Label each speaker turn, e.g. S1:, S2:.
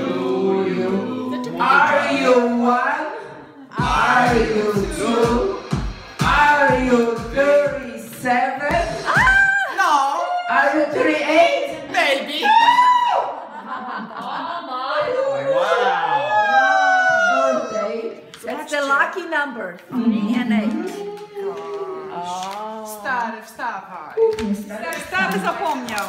S1: to you. Are you one? Are you two? Are you 37? Ah!
S2: No,
S1: Are you 38?
S2: maybe.
S3: Wow.
S1: Birthday.
S4: That's the lucky number. Three and eight.
S2: Stary, wstawaj. Stary zapomniał.